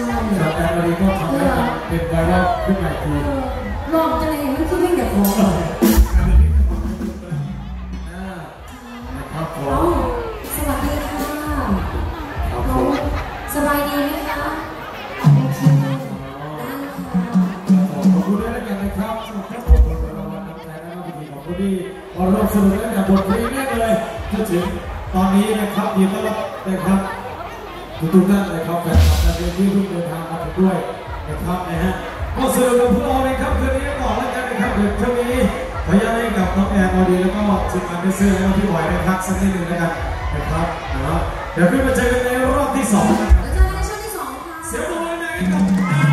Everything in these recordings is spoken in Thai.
ที่สำคัญวันนี้ก็ทำให้เป็นไวรัลขึ้นมาคือลองจะเลยมันคือวิ่งกับของนะครับผมสวัสดีค่ะครับผมสบายดีไหมคะโอเคได้ค่ะขอบคุณด้วยแล้วกันนะครับสำหรับครับผมรางวัลน้ำใจและน้ำดีของผู้ที่มาร่วมสนุกเล่นกับบทเพลงนี้เลยจนถึงตอนนี้นะครับยินดีต้อนรับนะครับ ทุกๆท่านนะครับแฟนคลับและเพื่อนที่ร่วมเดินทางมาถึงด้วยนะครับนะฮะก็สนุกกับพวกเราเลยครับคืนนี้ก่อนแล้วกันนะครับเดี๋ยวช่วงนี้ขออนุญาตให้กับน้องแอร์ออดีแล้วก็ทีมงานเดนเซอร์แล้วก็พี่บอยนะครับสักนิดหนึ่งแล้วกันนะครับนะเดี๋ยวขึ้นมาเจอกันในรอบที่สองนะครับแล้วเจอกันในช่วงที่สองค่ะเสียงปรบมือหน่อยให้กับ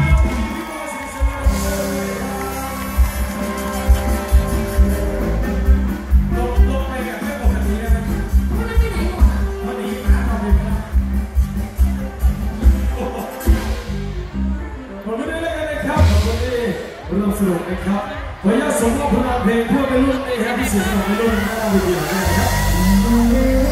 นะครับขออนุญาตส่งมอบผลงานเพลงเพื่อไปรุ่นในแฮปปี้สุดของไปรุ่นหน้าเวทีขอนะครับ